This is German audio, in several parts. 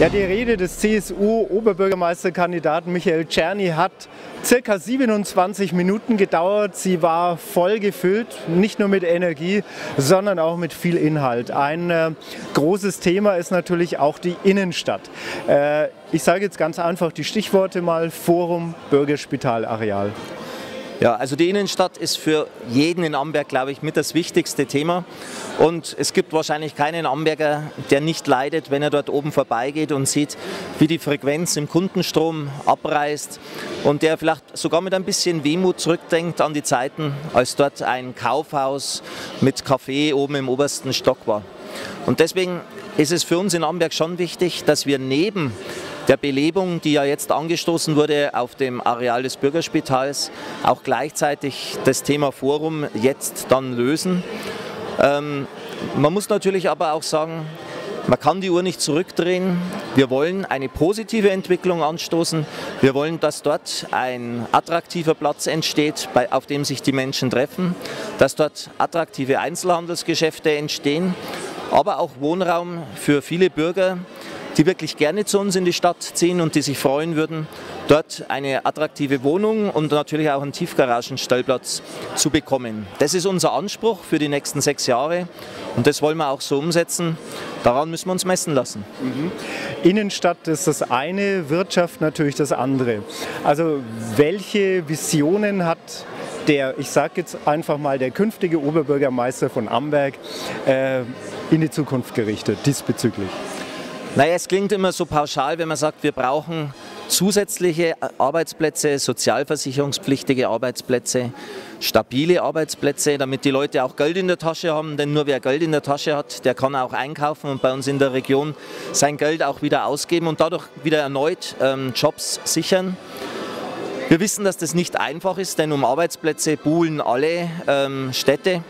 Ja, die Rede des CSU-Oberbürgermeisterkandidaten Michael Czerny hat circa 27 Minuten gedauert. Sie war voll gefüllt, nicht nur mit Energie, sondern auch mit viel Inhalt. Ein äh, großes Thema ist natürlich auch die Innenstadt. Äh, ich sage jetzt ganz einfach die Stichworte mal Forum, Bürgerspital, Areal. Ja, also die Innenstadt ist für jeden in Amberg, glaube ich, mit das wichtigste Thema. Und es gibt wahrscheinlich keinen Amberger, der nicht leidet, wenn er dort oben vorbeigeht und sieht, wie die Frequenz im Kundenstrom abreißt und der vielleicht sogar mit ein bisschen Wehmut zurückdenkt an die Zeiten, als dort ein Kaufhaus mit Café oben im obersten Stock war. Und deswegen ist es für uns in Amberg schon wichtig, dass wir neben der Belebung, die ja jetzt angestoßen wurde auf dem Areal des Bürgerspitals, auch gleichzeitig das Thema Forum jetzt dann lösen. Ähm, man muss natürlich aber auch sagen, man kann die Uhr nicht zurückdrehen. Wir wollen eine positive Entwicklung anstoßen. Wir wollen, dass dort ein attraktiver Platz entsteht, auf dem sich die Menschen treffen, dass dort attraktive Einzelhandelsgeschäfte entstehen, aber auch Wohnraum für viele Bürger, die wirklich gerne zu uns in die Stadt ziehen und die sich freuen würden, dort eine attraktive Wohnung und natürlich auch einen Tiefgaragenstellplatz zu bekommen. Das ist unser Anspruch für die nächsten sechs Jahre und das wollen wir auch so umsetzen. Daran müssen wir uns messen lassen. Mhm. Innenstadt ist das eine, Wirtschaft natürlich das andere. Also welche Visionen hat der, ich sage jetzt einfach mal, der künftige Oberbürgermeister von Amberg äh, in die Zukunft gerichtet diesbezüglich? Naja, es klingt immer so pauschal, wenn man sagt, wir brauchen zusätzliche Arbeitsplätze, sozialversicherungspflichtige Arbeitsplätze, stabile Arbeitsplätze, damit die Leute auch Geld in der Tasche haben. Denn nur wer Geld in der Tasche hat, der kann auch einkaufen und bei uns in der Region sein Geld auch wieder ausgeben und dadurch wieder erneut ähm, Jobs sichern. Wir wissen, dass das nicht einfach ist, denn um Arbeitsplätze buhlen alle ähm, Städte.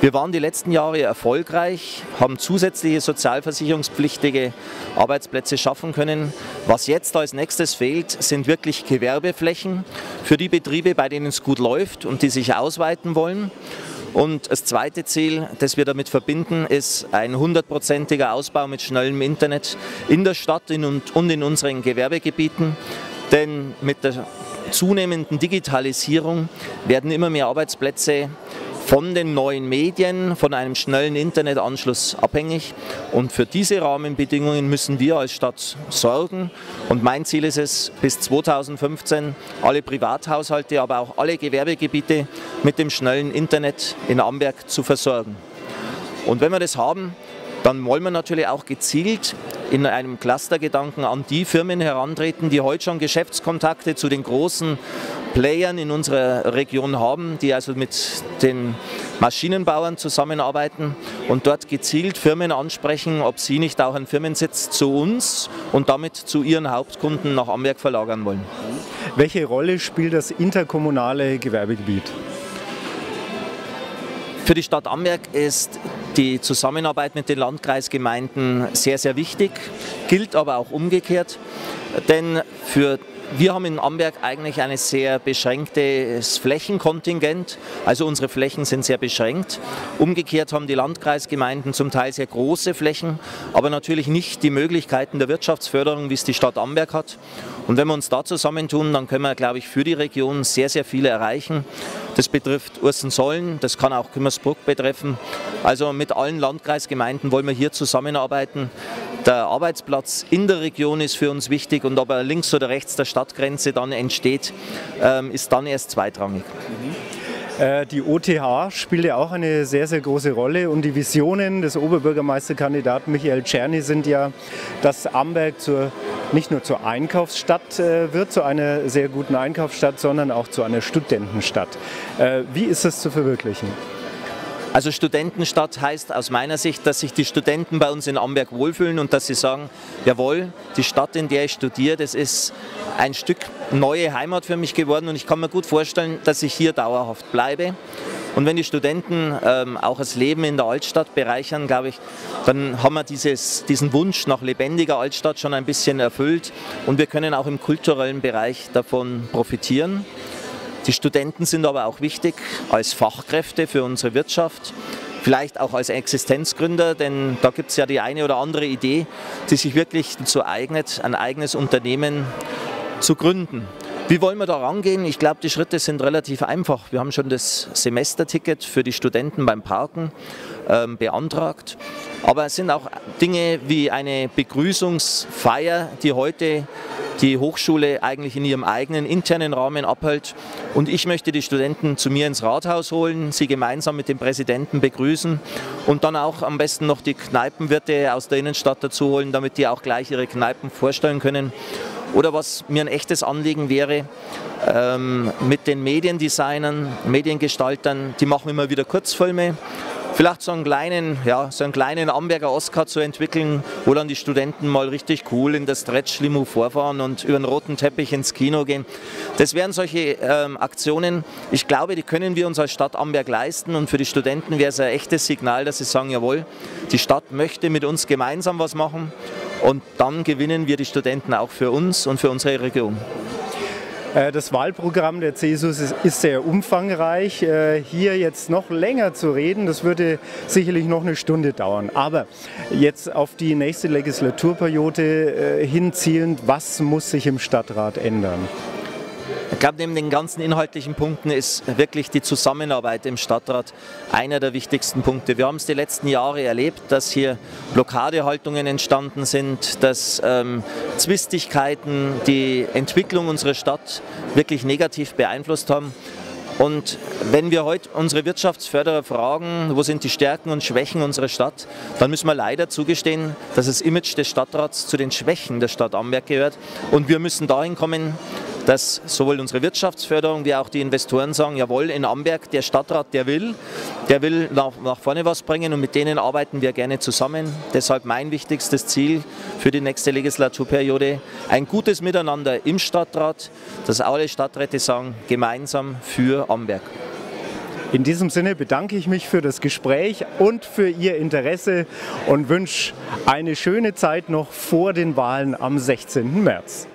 Wir waren die letzten Jahre erfolgreich, haben zusätzliche sozialversicherungspflichtige Arbeitsplätze schaffen können. Was jetzt als nächstes fehlt, sind wirklich Gewerbeflächen für die Betriebe, bei denen es gut läuft und die sich ausweiten wollen. Und das zweite Ziel, das wir damit verbinden, ist ein hundertprozentiger Ausbau mit schnellem Internet in der Stadt und in unseren Gewerbegebieten. Denn mit der zunehmenden Digitalisierung werden immer mehr Arbeitsplätze von den neuen Medien, von einem schnellen Internetanschluss abhängig. Und für diese Rahmenbedingungen müssen wir als Stadt sorgen. Und mein Ziel ist es, bis 2015 alle Privathaushalte, aber auch alle Gewerbegebiete mit dem schnellen Internet in Amberg zu versorgen. Und wenn wir das haben, dann wollen wir natürlich auch gezielt in einem Clustergedanken an die Firmen herantreten, die heute schon Geschäftskontakte zu den großen Playern in unserer Region haben, die also mit den Maschinenbauern zusammenarbeiten und dort gezielt Firmen ansprechen, ob sie nicht auch einen Firmensitz zu uns und damit zu ihren Hauptkunden nach Amberg verlagern wollen. Welche Rolle spielt das interkommunale Gewerbegebiet? Für die Stadt Amberg ist die Zusammenarbeit mit den Landkreisgemeinden sehr, sehr wichtig, gilt aber auch umgekehrt, denn für wir haben in Amberg eigentlich ein sehr beschränktes Flächenkontingent, also unsere Flächen sind sehr beschränkt. Umgekehrt haben die Landkreisgemeinden zum Teil sehr große Flächen, aber natürlich nicht die Möglichkeiten der Wirtschaftsförderung, wie es die Stadt Amberg hat. Und wenn wir uns da zusammentun, dann können wir, glaube ich, für die Region sehr, sehr viel erreichen. Das betrifft Ursensollen, das kann auch Kümmersbruck betreffen. Also mit allen Landkreisgemeinden wollen wir hier zusammenarbeiten. Der Arbeitsplatz in der Region ist für uns wichtig und ob er links oder rechts der Stadtgrenze dann entsteht, ähm, ist dann erst zweitrangig. Äh, die OTH spielt ja auch eine sehr, sehr große Rolle und die Visionen des Oberbürgermeisterkandidaten Michael Czerny sind ja, dass Amberg zur, nicht nur zur Einkaufsstadt äh, wird, zu einer sehr guten Einkaufsstadt, sondern auch zu einer Studentenstadt. Äh, wie ist das zu verwirklichen? Also Studentenstadt heißt aus meiner Sicht, dass sich die Studenten bei uns in Amberg wohlfühlen und dass sie sagen, jawohl, die Stadt, in der ich studiere, das ist ein Stück neue Heimat für mich geworden und ich kann mir gut vorstellen, dass ich hier dauerhaft bleibe. Und wenn die Studenten ähm, auch das Leben in der Altstadt bereichern, glaube ich, dann haben wir dieses, diesen Wunsch nach lebendiger Altstadt schon ein bisschen erfüllt und wir können auch im kulturellen Bereich davon profitieren. Die Studenten sind aber auch wichtig als Fachkräfte für unsere Wirtschaft. vielleicht auch als Existenzgründer, denn da gibt es ja die eine oder andere Idee, die sich wirklich dazu eignet, ein eigenes Unternehmen zu gründen. Wie wollen wir da rangehen? Ich glaube, die Schritte sind relativ einfach. Wir haben schon das Semesterticket für die Studenten beim Parken ähm, beantragt. Aber es sind auch Dinge wie eine Begrüßungsfeier, die heute die Hochschule eigentlich in ihrem eigenen internen Rahmen abhält. Und ich möchte die Studenten zu mir ins Rathaus holen, sie gemeinsam mit dem Präsidenten begrüßen und dann auch am besten noch die Kneipenwirte aus der Innenstadt dazu holen, damit die auch gleich ihre Kneipen vorstellen können. Oder was mir ein echtes Anliegen wäre, ähm, mit den Mediendesignern, Mediengestaltern, die machen immer wieder Kurzfilme, vielleicht so einen kleinen, ja, so einen kleinen Amberger Oscar zu entwickeln, wo dann die Studenten mal richtig cool in das Stretch-Limo vorfahren und über den roten Teppich ins Kino gehen. Das wären solche ähm, Aktionen, ich glaube, die können wir uns als Stadt Amberg leisten und für die Studenten wäre es ein echtes Signal, dass sie sagen, jawohl, die Stadt möchte mit uns gemeinsam was machen und dann gewinnen wir die Studenten auch für uns und für unsere Region. Äh, das Wahlprogramm der CSU ist sehr umfangreich. Äh, hier jetzt noch länger zu reden, das würde sicherlich noch eine Stunde dauern. Aber jetzt auf die nächste Legislaturperiode äh, hinzielend, was muss sich im Stadtrat ändern? Ich glaube, neben den ganzen inhaltlichen Punkten ist wirklich die Zusammenarbeit im Stadtrat einer der wichtigsten Punkte. Wir haben es die letzten Jahre erlebt, dass hier Blockadehaltungen entstanden sind, dass ähm, Zwistigkeiten die Entwicklung unserer Stadt wirklich negativ beeinflusst haben. Und wenn wir heute unsere Wirtschaftsförderer fragen, wo sind die Stärken und Schwächen unserer Stadt, dann müssen wir leider zugestehen, dass das Image des Stadtrats zu den Schwächen der Stadt Amberg gehört. Und wir müssen dahin kommen, dass sowohl unsere Wirtschaftsförderung wie auch die Investoren sagen, jawohl, in Amberg, der Stadtrat, der will, der will nach, nach vorne was bringen und mit denen arbeiten wir gerne zusammen. Deshalb mein wichtigstes Ziel für die nächste Legislaturperiode, ein gutes Miteinander im Stadtrat, dass alle Stadträte sagen, gemeinsam für Amberg. In diesem Sinne bedanke ich mich für das Gespräch und für Ihr Interesse und wünsche eine schöne Zeit noch vor den Wahlen am 16. März.